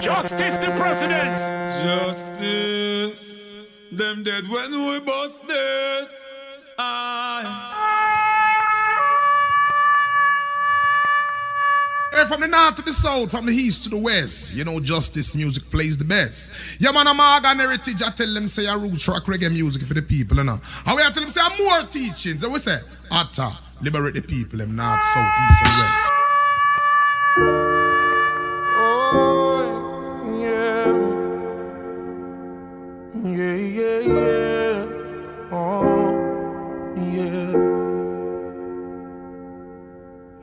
Justice the president. Justice. Them dead when we bust this. Aye. Hey, from the north to the south, from the east to the west, you know, justice music plays the best. Yeah, man, I'm and heritage. I tell them, say, a roots rock reggae music for the people, you know. And we I tell them, say, more teachings. And we say, Atta, liberate the people, them north, south, east, and west.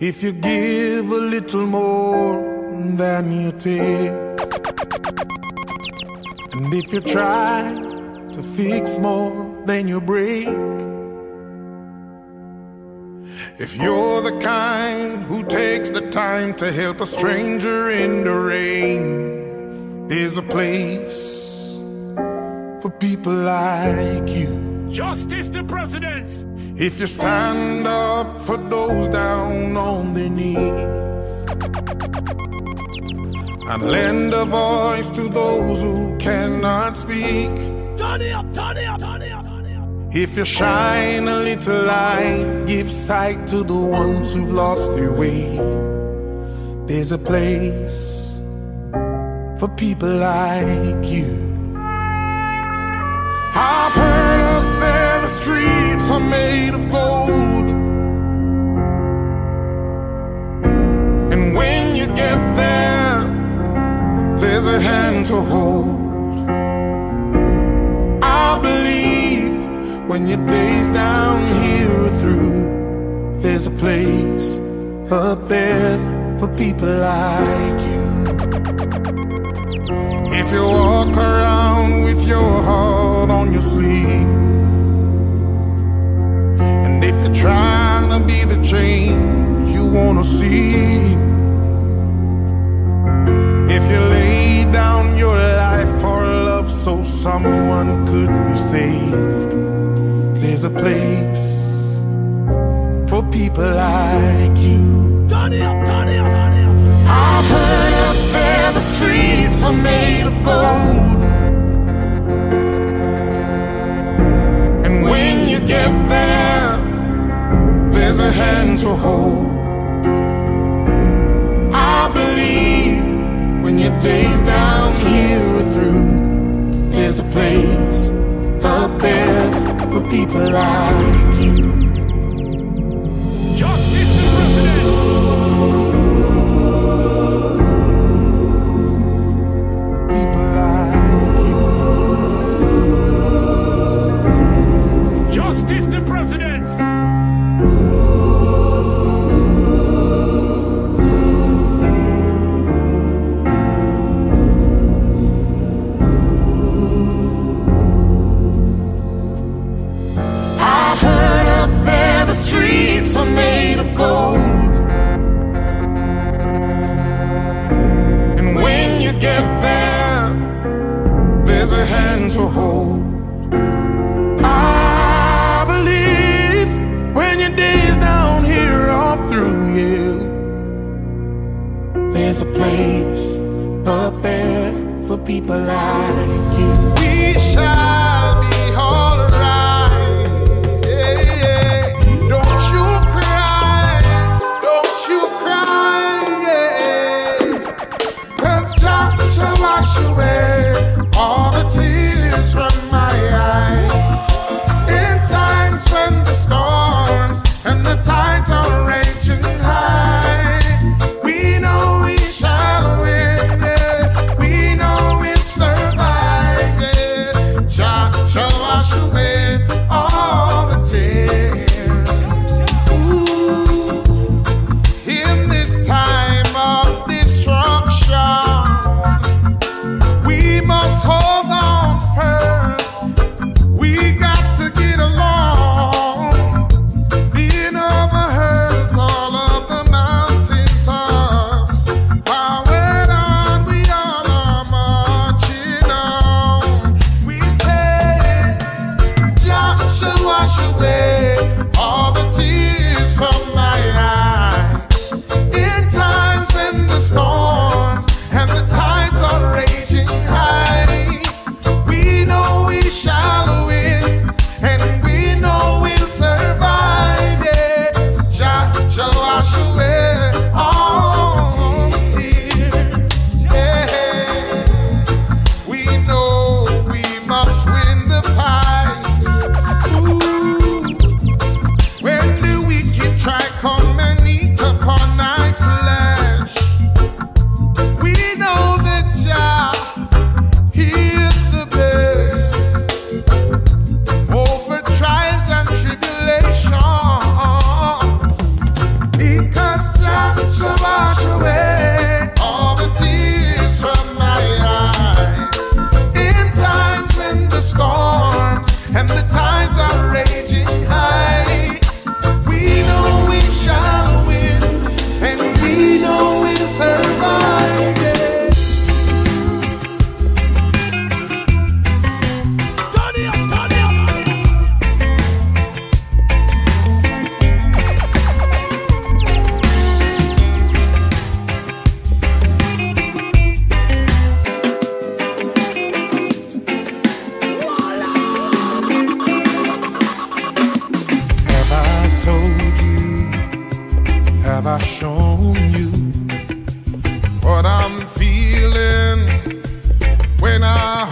If you give a little more than you take, and if you try to fix more than you break, if you're the kind who takes the time to help a stranger in the rain, there's a place for people like you. Justice the president. If you stand up for those down on their knees and lend a voice to those who cannot speak. Turn it up, turn it up, turn it up, turn it up. If you shine a little light, give sight to the ones who've lost their way. There's a place for people like you. I've streets are made of gold. And when you get there, there's a hand to hold. I believe when your days down here are through, there's a place up there for people like you. If you walk around with your heart on your sleeve, and if you're trying to be the change you wanna see, if you lay down your life for love so someone could be saved, there's a place for people like you. Turn it up, turn it up, turn it up. I've heard up there the streets are made of gold. And when you get there, there's a hand to hold. I believe when your days down here are through, there's a place up there for people like you. Justice the president. Have I shown you what I'm feeling when I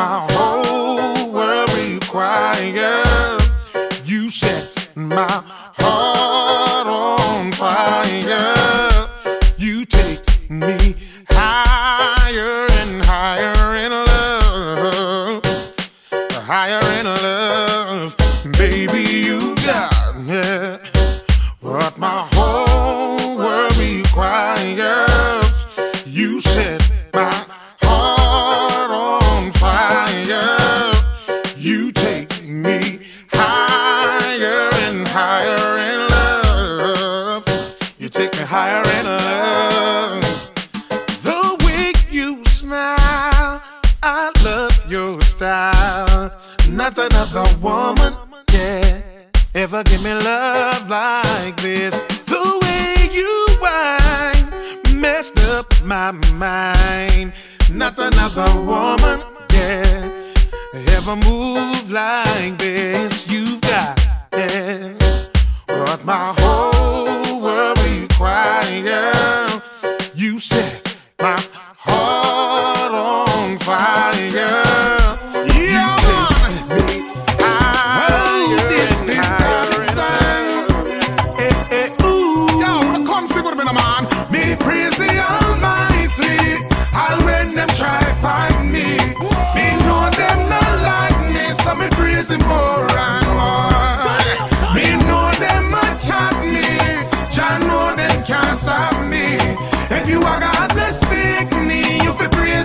my whole world requires. You set my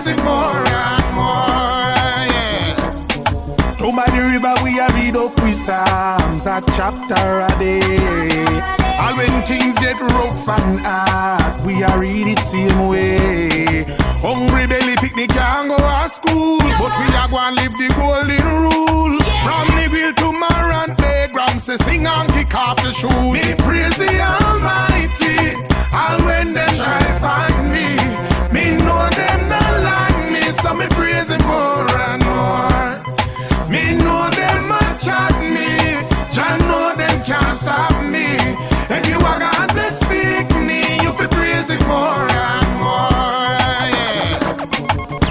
music more and more. Yeah. Down by the river, we a read up with psalms, a chapter a day. And when things get rough and hard, we a read it same way. Hungry belly picnic can't go to school, but we a go and live the golden rule. From the grill to Maran Gram say sing and kick off the shoes. Me praise the Almighty, And when they try find me. Me know them not like me, so me praising more and more. Me know them a at me, Jah know them can't stop me. If you a God they speak me, you can praise it more and more. Yeah.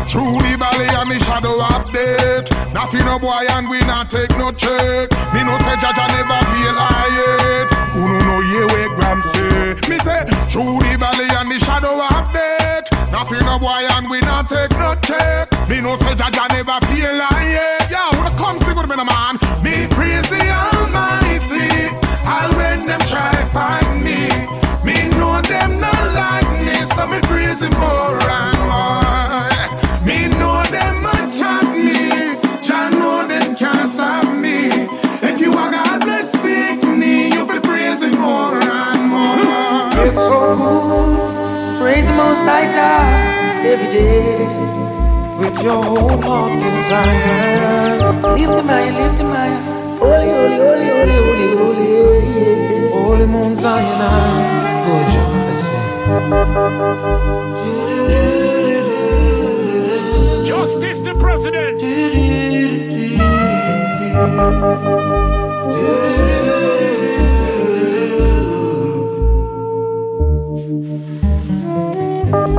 Through the valley and the shadow of death, nothing no boy and we not take no check. Me no say Jah Jah never feel I yet. Who no know ye where Gram say? Me say through the valley and the shadow of death. Nothing no boy and we not take no check. Me no say Jaja never feel I yet. Yo, wanna come sing with me, no man? Me praise the Almighty. I'll when them try find me. Me know them not like me, so me praise him more and Most High God every day with your whole heart desire. Lift high, lift high. Holy, holy, holy, holy, holy, holy, yeah. Holy Mount Zion, good job, let's. Justice the president.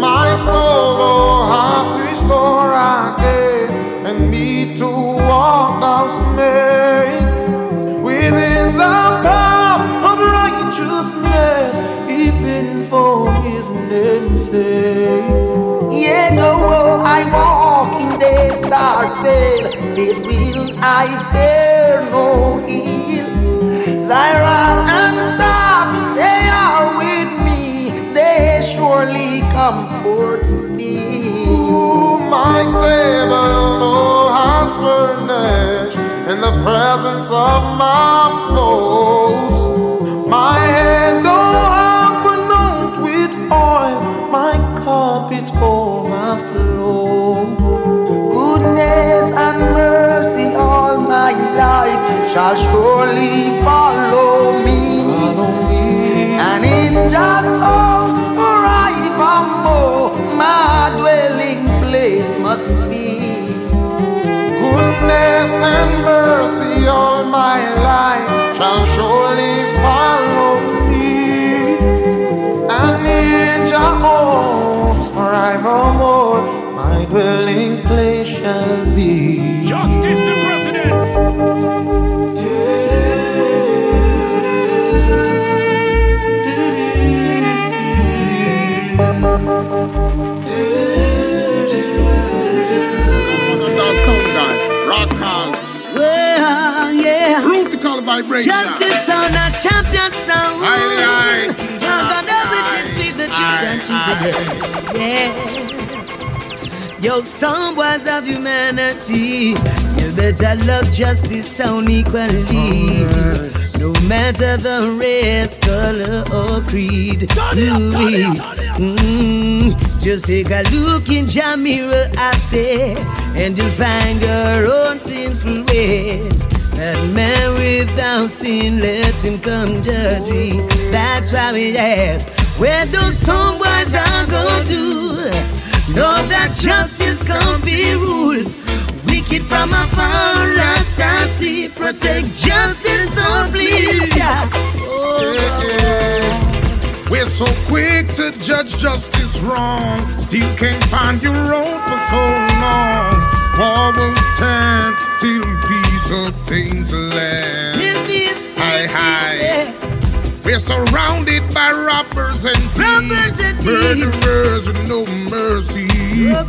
My soul oh, restored again, and me to walk thou make within the path of righteousness, even for his name's sake. Yet though I walk in this dark vale, yet will I fear no ill. Thy rod and comfort still. My table, oh, has furnished in the presence of my foes. Must be. Goodness and mercy all my life shall surely Justice on a champion sound. Aye, aye. Talk on everything sweet the children, children. Yes. Yo, some boys of humanity. You better love justice sound equally. No matter the race, color, or creed. Ooh-wee. Mm, just take a look in your mirror, I say, and you'll find your own sinful ways. That man without sin, let him come judge me. That's why we ask, where those some boys are gonna do? Know that justice can't be ruled. Wicked from afar, Rasta see, protect justice, so please, yeah. We're so quick to judge justice wrong, still can't find your own for so long. War will stand till peace obtains the land. Till this Hi, hi. We're surrounded by robbers and thieves, and murderers with no mercy.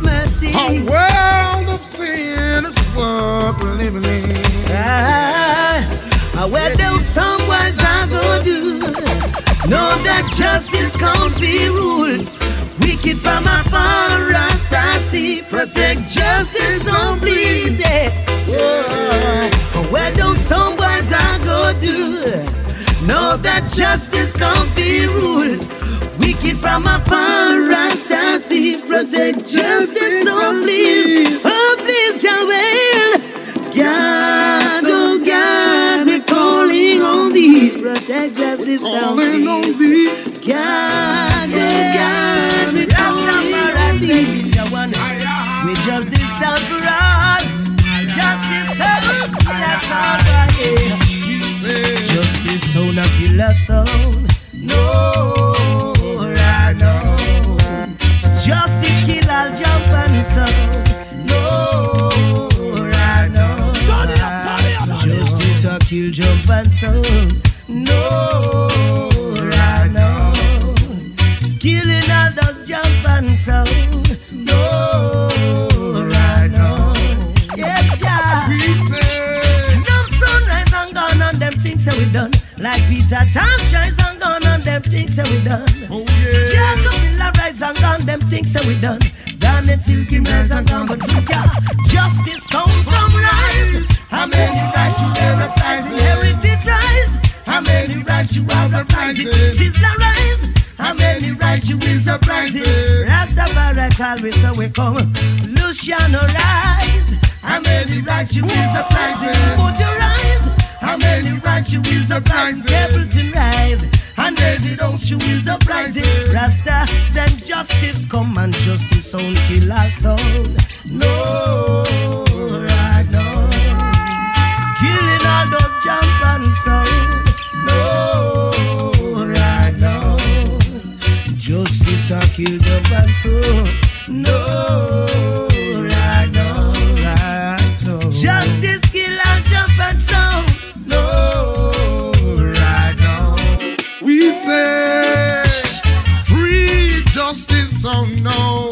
mercy. A world of sin is what we're living in. Ah, where those someone's are gonna do? Know that justice can't be ruled. Wicked from afar, Rasta see, protect justice, so please, yeah. Yeah. Where those someone's are gonna do? Know that justice can't be ruled. Wicked from afar, Rasta see, protect justice, so please, oh please, Jah. God, oh God, we're calling on thee. Protect justice on peace. thee. God, oh God, calling on thee. We justice out for all. Justice that's all right. Justice so not kill us all. No, I know. Justice kill all jump and soul. No, I know. Justice a kill jump and soul. Peter Tosh shines and gone on them things that we done. Oh yeah. Jacob Miller rise and gone them things that we done. Done and silky rise and gone, but we can justice sound from rise. How many rise you rise inherited rise? How many rise you have uprising? Sizzla rise. How many rise you is uprising? Rastafari call we so we come. Luciano rise. How many rise you is uprising? Mojo rise. How many rise you is uprising? Capleton rise. And David you is uprising. Rasta send justice come and justice sound kill our soul. No, I know. Killing all those jump and sound. No, I know. Justice a kill jump and soul. No, oh no.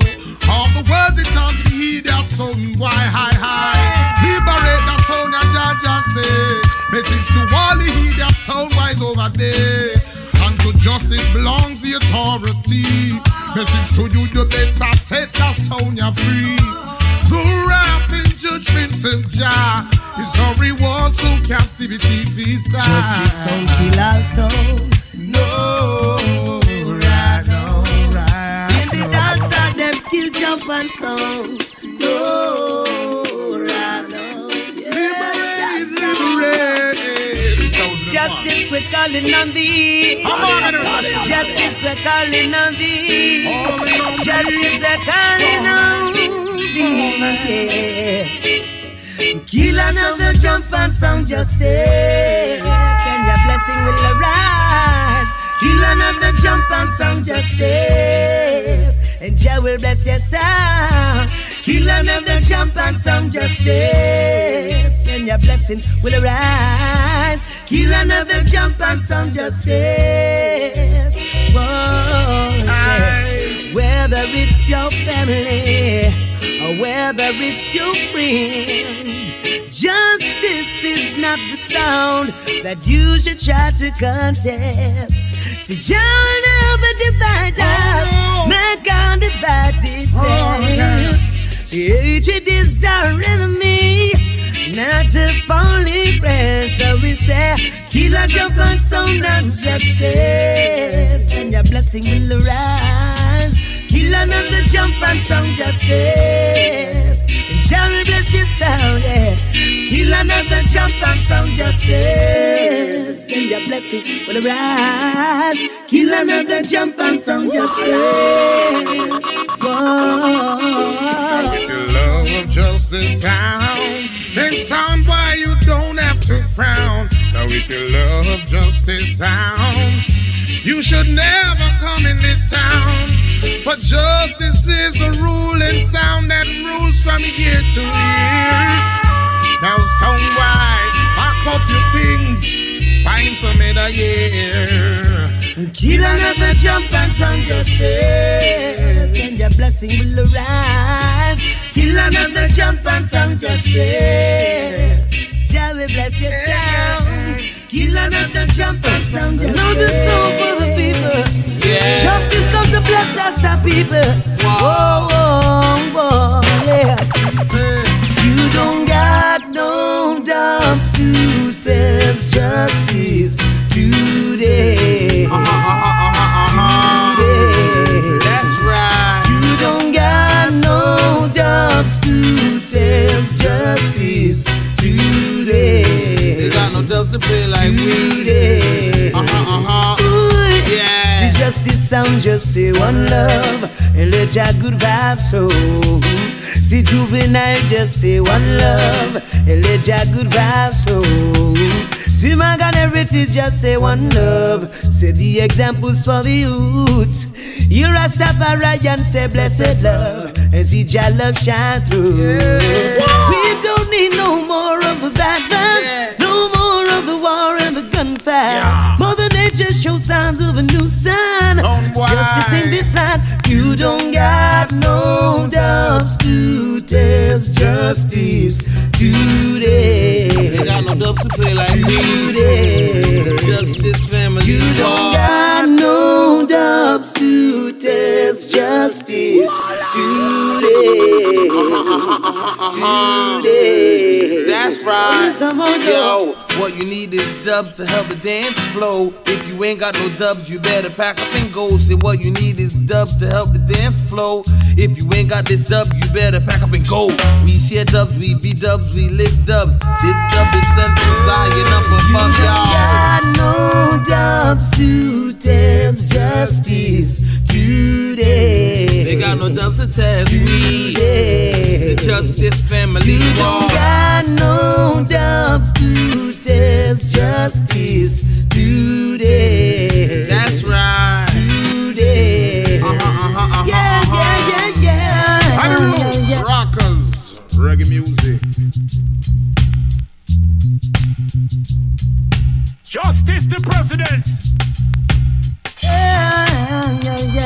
All the words on the heat that sound why high high. Liberate that that Jah Jah say. Message to all heat that sound wise over there. And to justice belongs the authority. Message to you, you better set that sound you free. The wrath and judgment of Jah is the reward so captivity feast. Justice sound kill our soul. Kill jump and sound. No, no. Justice we're calling on thee. Justice we're calling on thee. Justice we're calling on thee. Kill another jump and sound justice. And your blessing will arise. Kill another jump and sound justice. And Jah will bless your sound. Kill another jump and sound justice. And your blessing will arise. Kill another jump and sound justice. Whoa, whether it's your family or whether it's your friend. Justice is not the sound that you should try to contest. See, Jah never divide us, not God divide itself. See, hatred is our enemy, not a falling friend. So we say, kill a jump and sound and justice, and your blessing will arise. Kill another jump and sound justice. Jah bless your sound, yeah. Kill another jump and sound justice. And your blessing will arise. Kill another jump and sound justice. Whoa. If you love justice sound, then sound why you don't have to frown. Now if you love justice sound, you should never come in this town. For justice is the ruling sound that rules from year to year. Now why, pack up your things, find some in a year. Kill another jump and sound justice, and your blessing will arise. Kill another jump and sound justice. Shall we bless your sound? Kill another jump and sound justice. Know the song for the people. Yeah. Justice come to bless Rasta people. Whoa, whoa, whoa, yeah. You don't got no dumps to test justice today. Uh-huh, uh-huh, uh-huh, today. That's right. You don't got no dumps to test no dubs to play like we. Uh huh, uh huh. Yeah. See just this sound, just say one love and let your good vibes flow. See juvenile, just say one love and let your good vibes flow. See my God, everything's just say one love. Say the examples for the youth. You Rastafari and say blessed love. And see your love shine through. Yeah. We don't need no more of the bad vibes gunfire. Mother Nature shows signs of a new sun. Justice in this land, you don't got no dubs to test justice today. Ain't got no dubs to play like me. Today. Justice family. You don't war. got no dubs to test justice today. Today. That's right. Yo, what you need is dubs to help the dance flow. If you ain't got no dubs, you better pack up and go. Say what you need is dubs to help the dance flow. If you ain't got this dub, you better pack up and go. We share dubs, we be dubs, we live dubs. This dub is sent from Zion up above y'all. got no dubs to test justice today. They got no dubs to test. We today. the Justice Family You don't War. got no dubs to test justice today. That's right. today. Uh-huh, uh-huh, uh-huh, Yeah, uh-huh. yeah, yeah, yeah. And the roots, rockers, reggae music. Justice the president.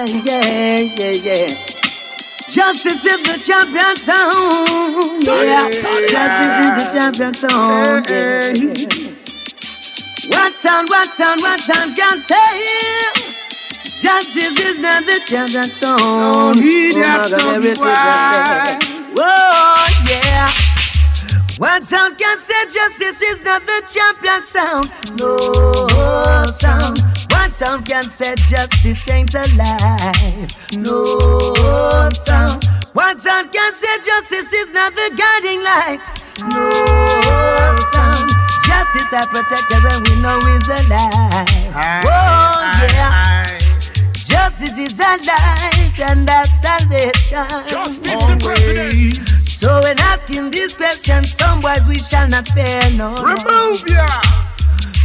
Yeah, yeah, yeah. Justice is the champion song. Yeah, justice is the champion song. Yeah. What sound, what sound, what sound can say? Justice is not the champion song. No, he Oh, that song Whoa, yeah. One sound can say justice is not the champion sound. No sound. One sound can say justice ain't alive. No sound. One sound can say justice is not the guiding light. No sound. Justice I protected when we know is alive. Oh yeah. Justice is a light and a salvation. Justice the president. So when asking this question, some boys we shall not fear no. no. Remove ya.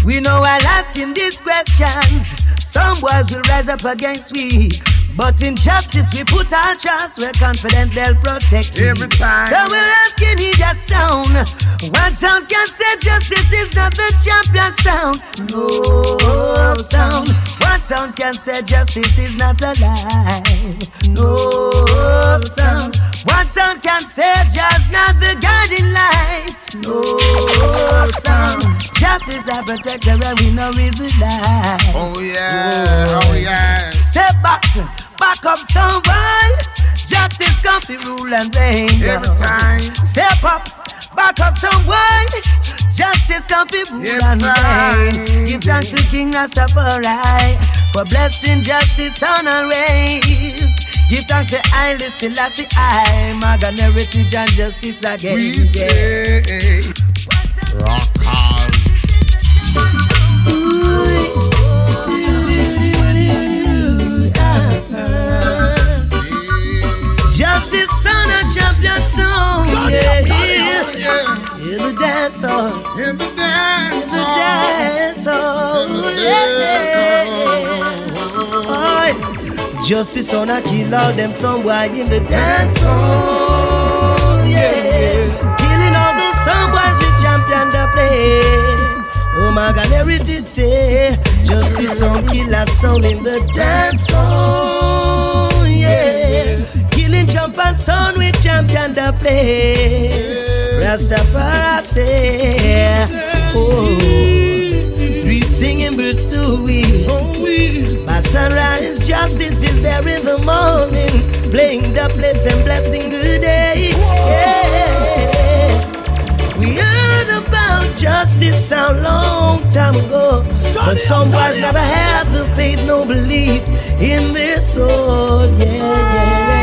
We know while asking these questions, some boys will rise up against we. But in justice we put our trust, we're confident they'll protect. Every time. So we're asking he that sound. One sound can say justice is not the champion sound. No sound. One sound can say justice is not alive. No sound. One sound can say just not the guiding light. No sound. Justice I protect her when we know is alive. Oh yeah, oh yeah. Step back, back up someone. Justice come to rule and reign. Every time. Step up, back up someone. Justice come to rule Every and time. reign. Give thanks to King Rastafari for blessing justice on our ways. Give thanks to I listen, that's it. I, Morgan Heritage and justice again. We say rockers. Champion song, yeah, yeah. In the dance hall, in the dance the hall. dance hall, In the yeah. Justice on a kill all them somewhere in the dance hall, yeah. Killing all those somewhere the champion the play. Oh my God, heritage say justice on kill a sound in the dance hall, yeah. Killing jump and sound with champion the play. Rastafari say, oh, three singing birds to we. By sunrise, justice is there in the morning, playing the plates and blessing good day. Yeah. We heard about justice a long time ago, but some boys never had the faith, no belief in their soul. Yeah, yeah.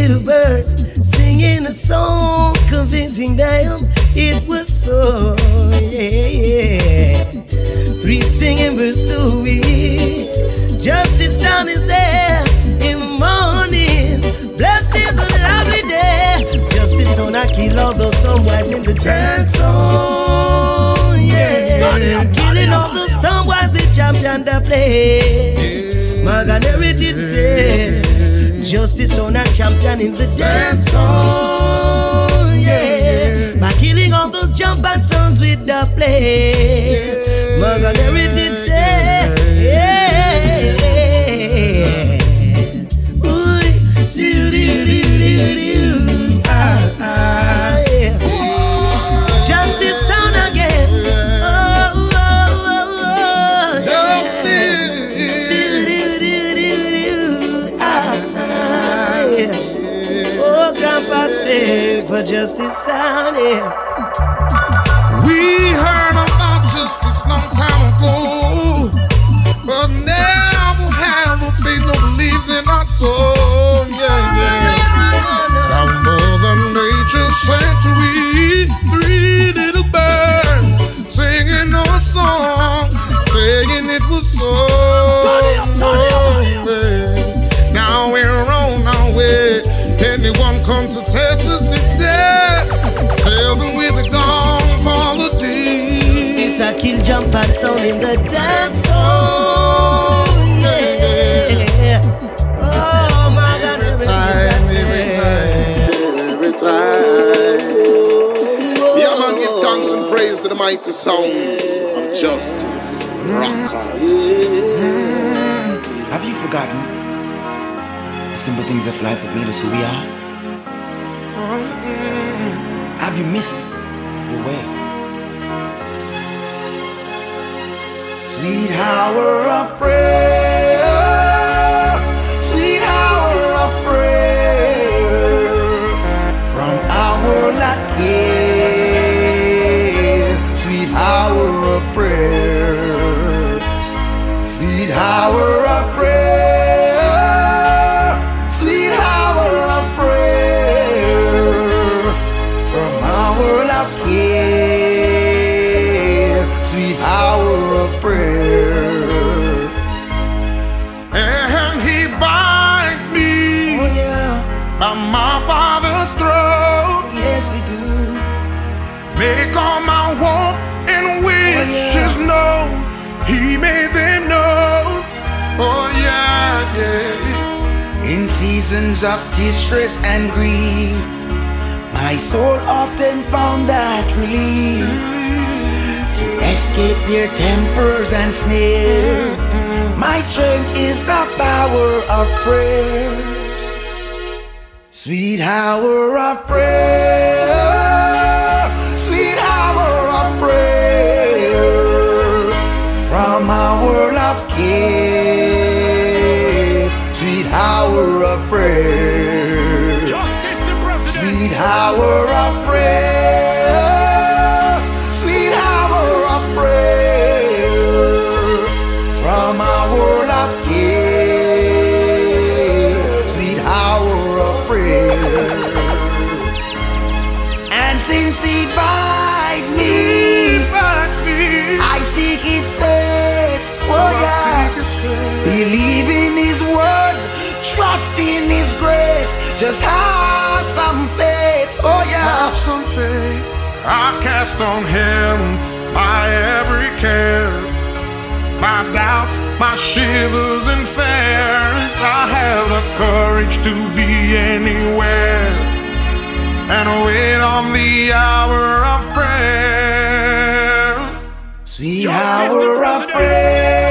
little birds singing a song, convincing them it was so. Yeah, yeah. Three singing verse two, we just the sound is there in the morning. Blessed the lovely day. Justice on I kill all those sunwise in the dance hall. Yeah, killing all the sunwise with champion that play. Margaret did say justice on a champion in the dance hall. Yeah, by killing all those jump and songs with the play. Maganeri did say, for justice sound, yeah. We heard about justice long time ago, but never have a faith or belief in our soul. Yeah, yeah. Now Mother Nature sent to we three little birds singing a song, saying it was so. Kill jump and sound in the dance hall. Yeah. Oh my God, every time, every time, every time. Yeah, man, give thanks and praise to the mighty sounds of justice. Rockers. Have you forgotten the simple things of life that made us who we are? Mm-hmm. Have you missed your way? Sweet hour of prayer, sweet hour of prayer. From our lot. Sweet hour of prayer, sweet hour of distress and grief, my soul often found that relief to escape their tempers and snare. My strength is the power of prayer. Sweet hour of prayer, Just have some faith. Oh, yeah. have some faith. I cast on him my every care, my doubts, my shivers and fears. I have the courage to be anywhere and wait on the hour of prayer. Justice the hour of prayer,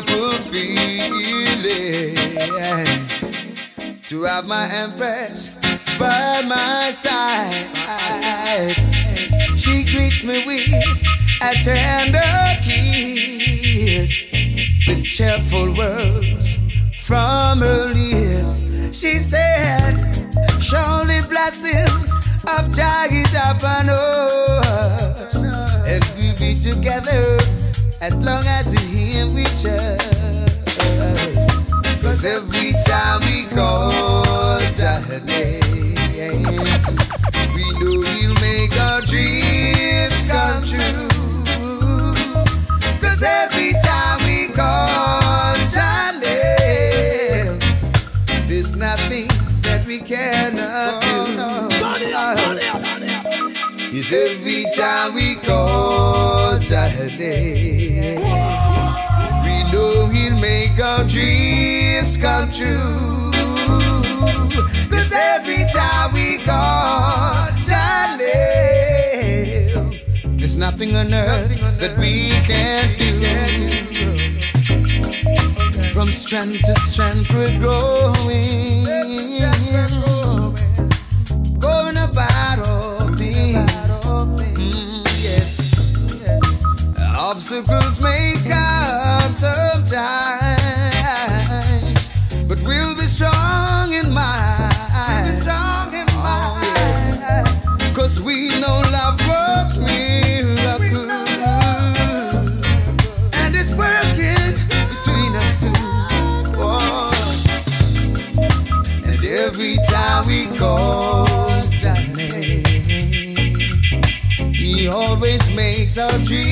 wonderful feeling to have my empress by my side. She greets me with a tender kiss, with cheerful words from her lips. She said, Surely blessings of Jah is upon us, and we'll be together as long as we pictures. Cause every time we call our name, we know he'll make our dreams come true. Cause every time we call our name, there's nothing that we cannot do. Is every time we call our name. dreams come true. Cause every time we call Johnny, there's nothing on earth that we can't do. From strength to strength we're growing. so dreamy.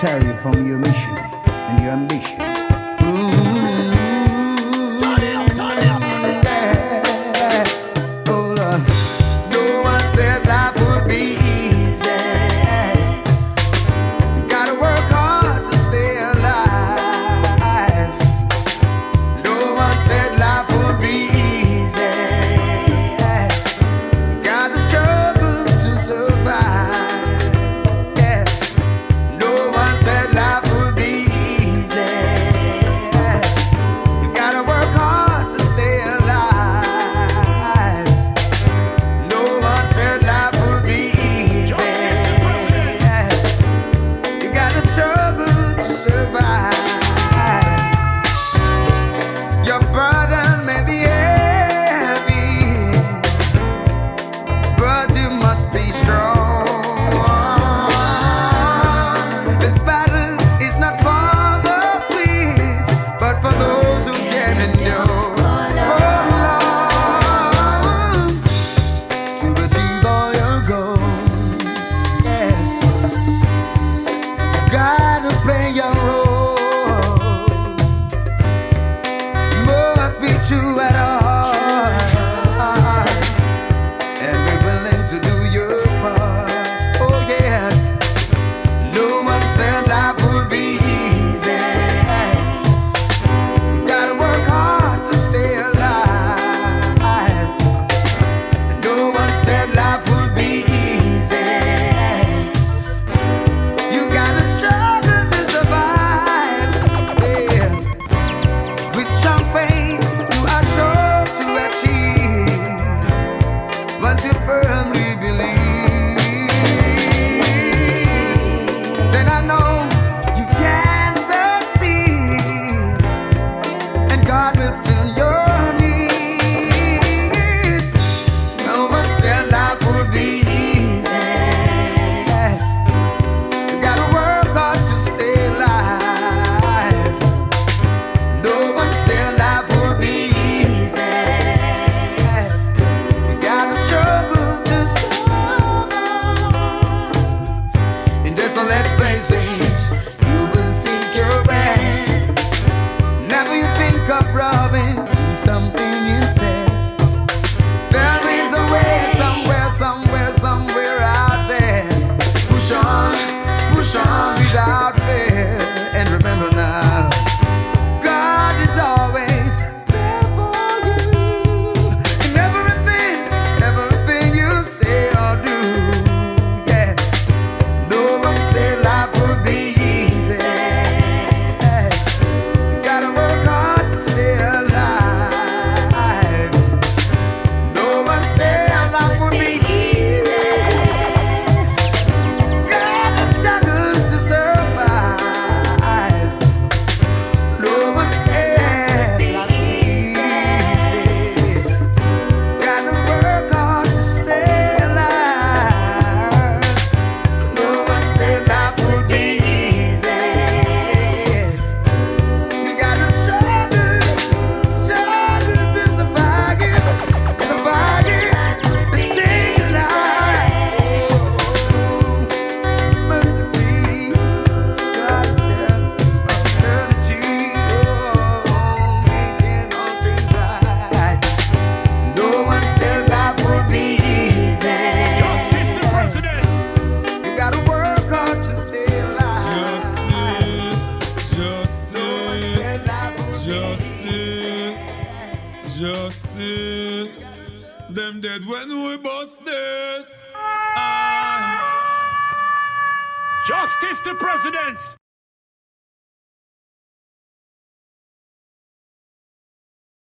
You from your mission